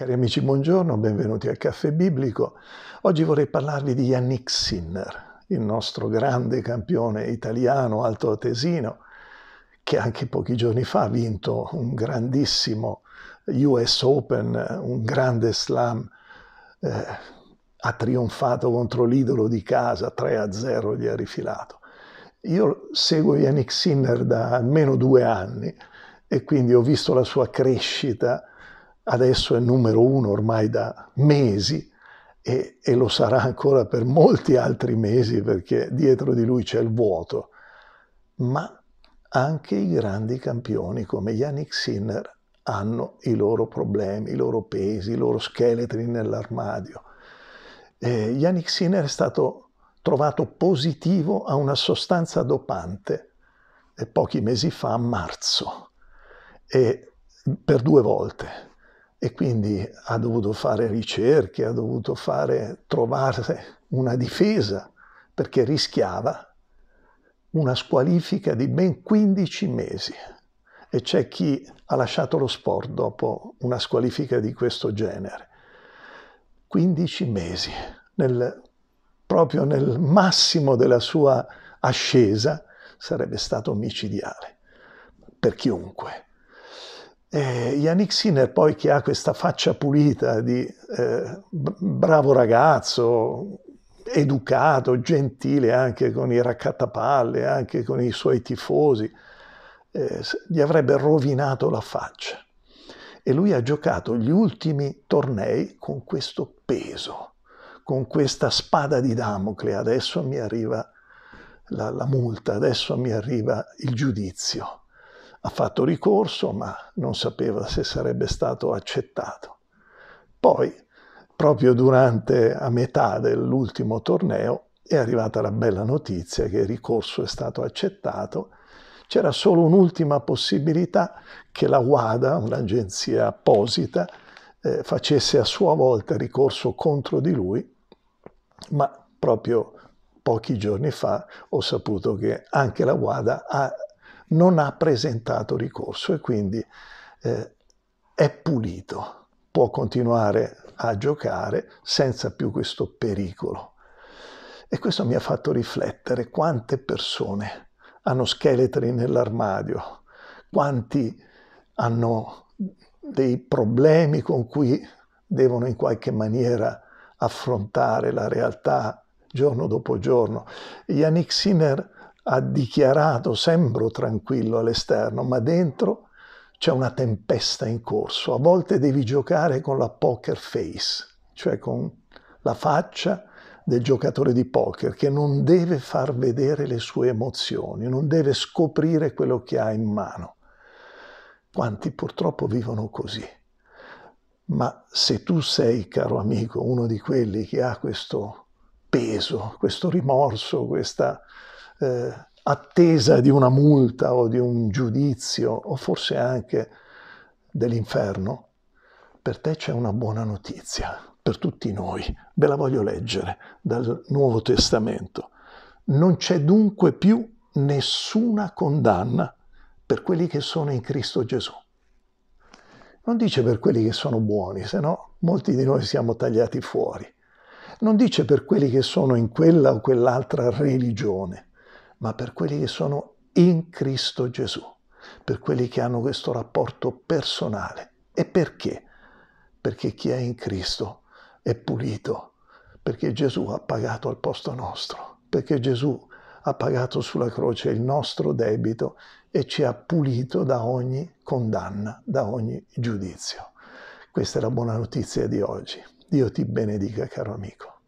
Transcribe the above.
Cari amici, buongiorno, benvenuti al Caffè Biblico. Oggi vorrei parlarvi di Yannick Sinner, il nostro grande campione italiano altoatesino, che anche pochi giorni fa ha vinto un grandissimo US Open, un grande slam, eh, ha trionfato contro l'idolo di casa, 3-0 gli ha rifilato. Io seguo Yannick Sinner da almeno due anni e quindi ho visto la sua crescita adesso è numero uno ormai da mesi e, e, lo sarà ancora per molti altri mesi perché dietro di lui c'è il vuoto. Ma anche i grandi campioni come Yannick Sinner hanno i loro problemi, i loro pesi, i loro scheletri nell'armadio. Eh, Yannick Sinner è stato trovato positivo a una sostanza dopante pochi mesi fa, a marzo, e, per due volte e quindi ha dovuto fare ricerche, ha dovuto fare, trovare una difesa perché rischiava una squalifica di ben 15 mesi. E c'è chi ha lasciato lo sport dopo una squalifica di questo genere. 15 mesi, nel, proprio nel massimo della sua ascesa, sarebbe stato micidiale per chiunque. Eh, Yannick Sinner poi che ha questa faccia pulita di eh, bravo ragazzo, educato, gentile anche con i raccattapalle, anche con i suoi tifosi, eh, gli avrebbe rovinato la faccia. E lui ha giocato gli ultimi tornei con questo peso, con questa spada di Damocle. Adesso mi arriva la, la multa, adesso mi arriva il giudizio ha fatto ricorso, ma non sapeva se sarebbe stato accettato. Poi, proprio durante a metà dell'ultimo torneo, è arrivata la bella notizia che il ricorso è stato accettato. C'era solo un'ultima possibilità che la WADA, un'agenzia apposita, eh, facesse a sua volta ricorso contro di lui, ma proprio pochi giorni fa ho saputo che anche la WADA ha non ha presentato ricorso e quindi eh, è pulito, può continuare a giocare senza più questo pericolo. E questo mi ha fatto riflettere quante persone hanno scheletri nell'armadio, quanti hanno dei problemi con cui devono in qualche maniera affrontare la realtà giorno dopo giorno. Yannick Sinner ha dichiarato, sembro tranquillo all'esterno, ma dentro c'è una tempesta in corso. A volte devi giocare con la poker face, cioè con la faccia del giocatore di poker che non deve far vedere le sue emozioni, non deve scoprire quello che ha in mano. Quanti purtroppo vivono così. Ma se tu sei, caro amico, uno di quelli che ha questo peso, questo rimorso, questa eh, attesa di una multa o di un giudizio o forse anche dell'inferno, per te c'è una buona notizia, per tutti noi. Ve la voglio leggere dal Nuovo Testamento. Non c'è dunque più nessuna condanna per quelli che sono in Cristo Gesù. Non dice per quelli che sono buoni, se no molti di noi siamo tagliati fuori. Non dice per quelli che sono in quella o quell'altra religione ma per quelli che sono in Cristo Gesù, per quelli che hanno questo rapporto personale. E perché? Perché chi è in Cristo è pulito, perché Gesù ha pagato al posto nostro, perché Gesù ha pagato sulla croce il nostro debito e ci ha pulito da ogni condanna, da ogni giudizio. Questa è la buona notizia di oggi. Dio ti benedica, caro amico.